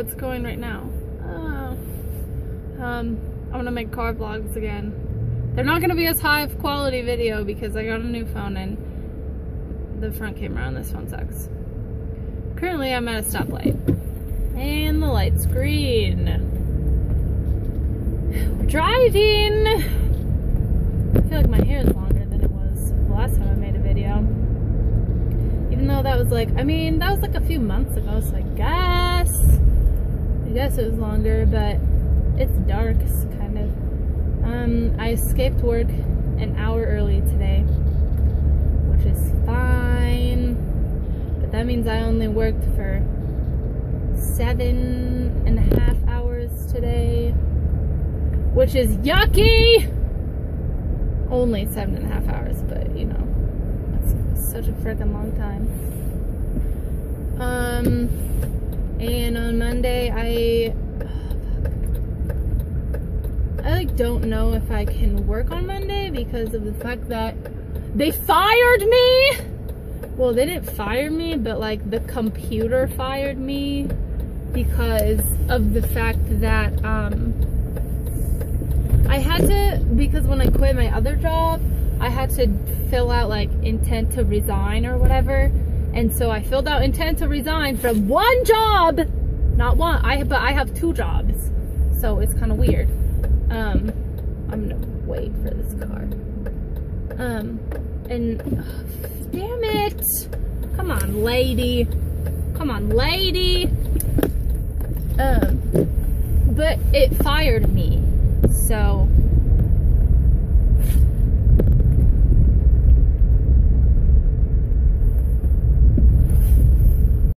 it's going right now. Oh. Um, I'm gonna make car vlogs again. They're not gonna be as high of quality video because I got a new phone and the front camera on this phone sucks. Currently, I'm at a stoplight. And the light's green. We're driving! I feel like my hair is longer than it was the last time I made a video. Even though that was like, I mean, that was like a few months ago, so I guess, I guess it was longer, but it's dark, kind of. Um, I escaped work an hour early today, which is fine, but that means I only worked for seven and a half hours today, which is yucky! Only seven and a half hours, but you know, that's such a freaking long time. Um, and on Monday, I I like don't know if I can work on Monday because of the fact that they fired me. Well, they didn't fire me, but like the computer fired me because of the fact that um I had to because when I quit my other job, I had to fill out like intent to resign or whatever. And so I filled out intent to resign from one job, not one. I but I have two jobs, so it's kind of weird. Um, I'm gonna wait for this car. Um, and ugh, damn it! Come on, lady. Come on, lady. Um, but it fired me, so